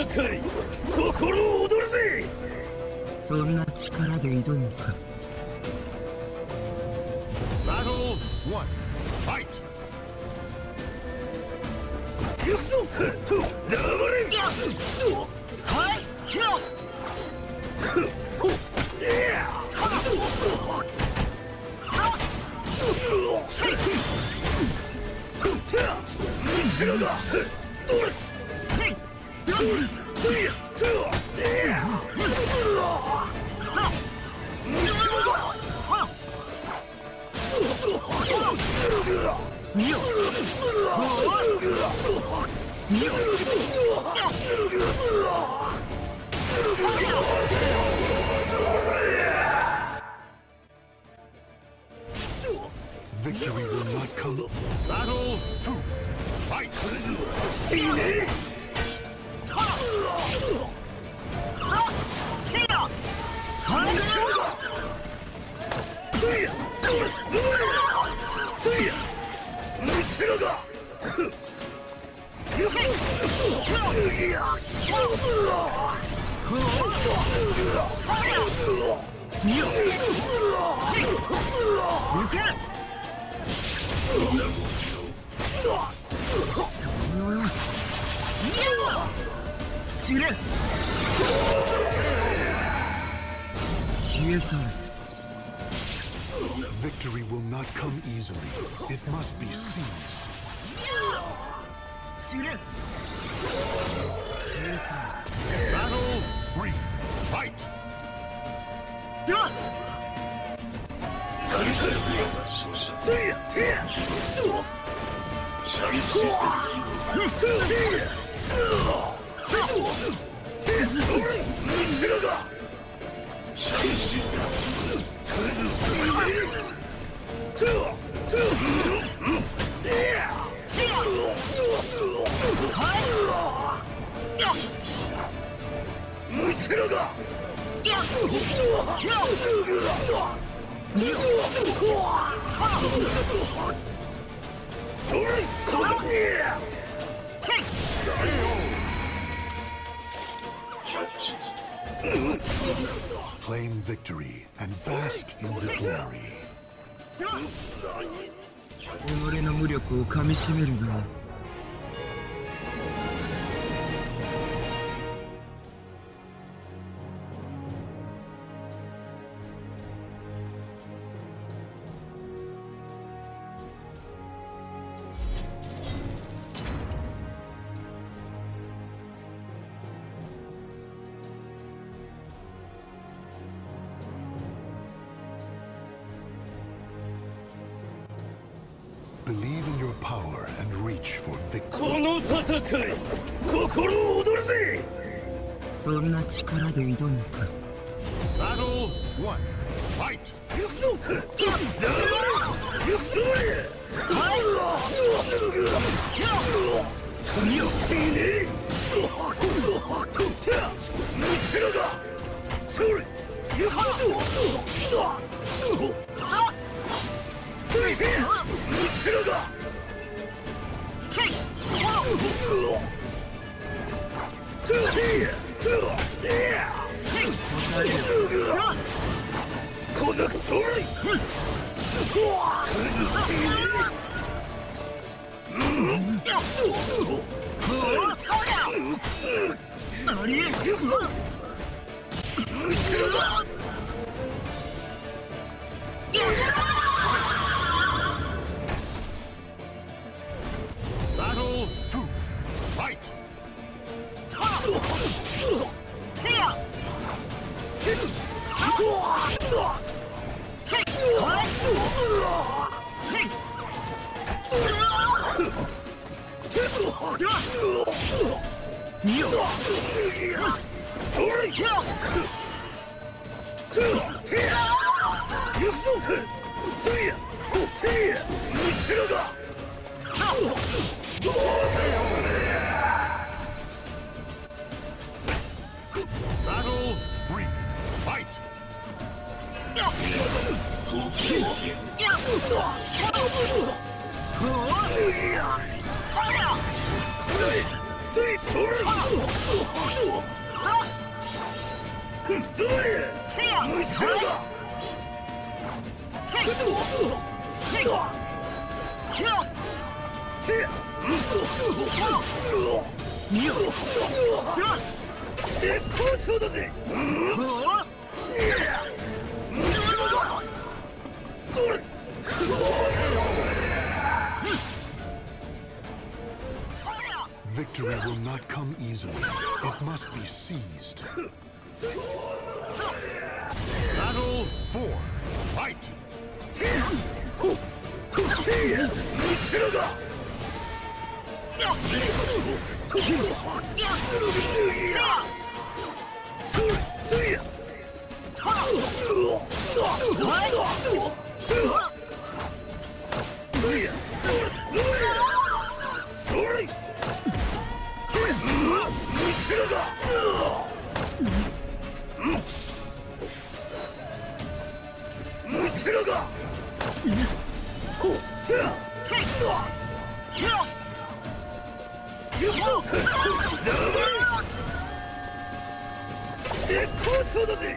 戦い心躍るぜ。そんな力で挑むか。Battle one. Fight. 行くぞと黙れ。はいキロほっいや見せろだどれ Victory will not come. Battle two. Fight. 死ねテ 지뢰! Victory will not come easily. It must be seized. 지뢰! Battle! Re! Fight! Three! そいやてや見せろだ見せろだそれこだ Claim victory and bask in the glory. 己の無力をかみしめるが「power and reach for victory. この戦い心躍るぜ！そんな力で挑むか？Battle one. Fight. 行くぞ！行くぞ！見よ死ね見せろだそれ行くぞ！それ見せろだ小僧それ何せ い Victory will not come easily. It must be seized. Battle four. Fight! 虫 絶好調だぜ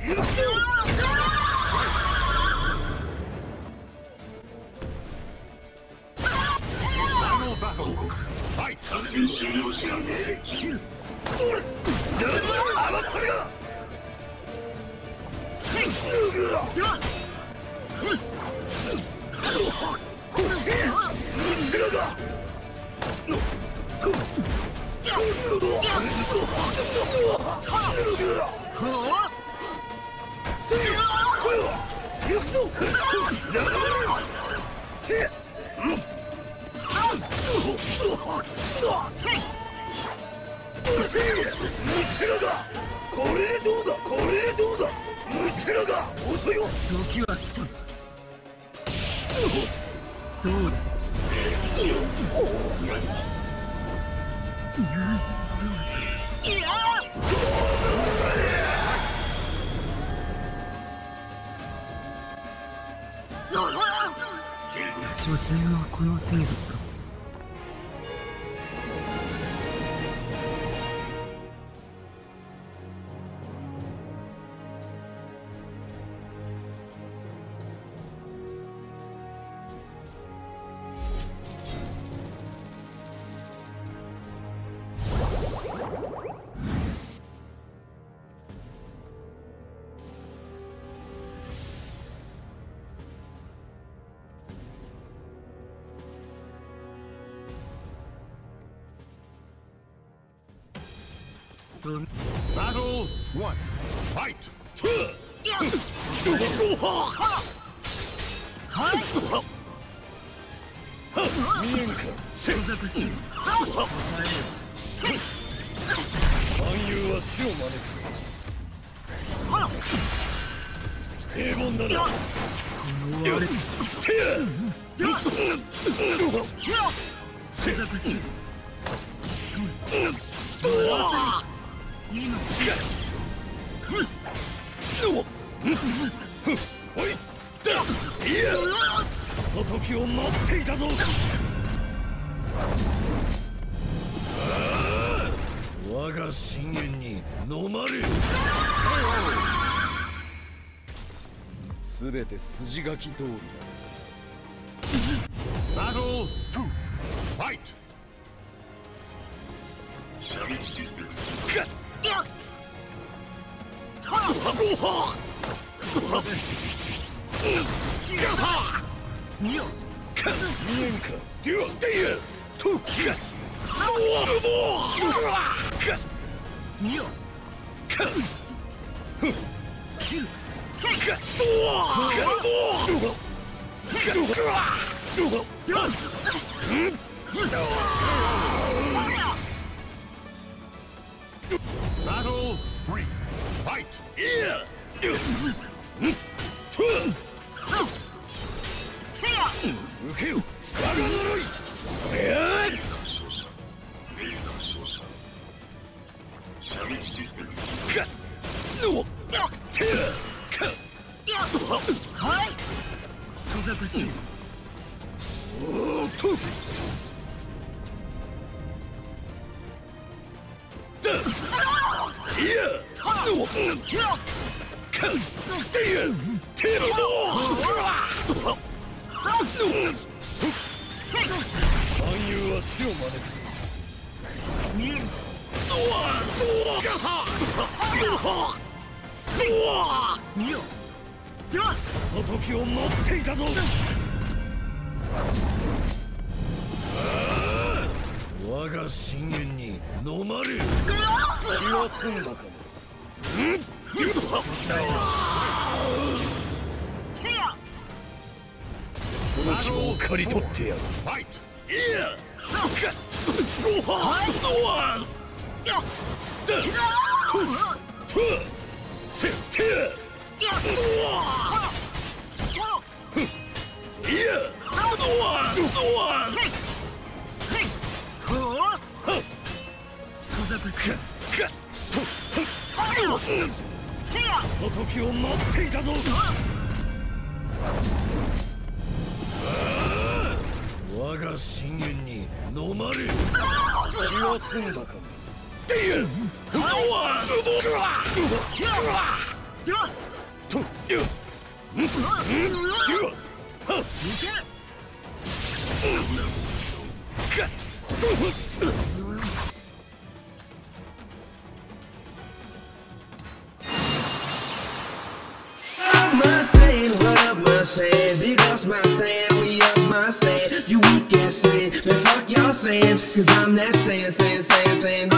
行くぞ Fight! 甘ったれが虫けらが行くぞ虫けらがこれでどうだこれでどうだ虫けらが遅いよ時は来たどうだいや所詮はこの程度か。そん Battle one. Fight! の我てや小賢しい今おいだいやこの時を待っていたぞ我が深淵に飲まれるすべて筋書き通り Battle two. Fight! 見小賢しいおっとだいやのかってやてろ暗誘は死を招くぞ見えるぞ見よではこの時を待っていたぞ。我が深淵に飲まれる。気は済んだかも。てや。その気を刈り取ってやる。ファイトやこの時を待っ。ていたぞ我が深淵に飲まれる気は済んだかもでやごはんごはんでは my saying, what up my saying, because my saying, we up my saying, you weak ass saying, man fuck y'all sayings, cause I'm that saying, saying, saying, saying.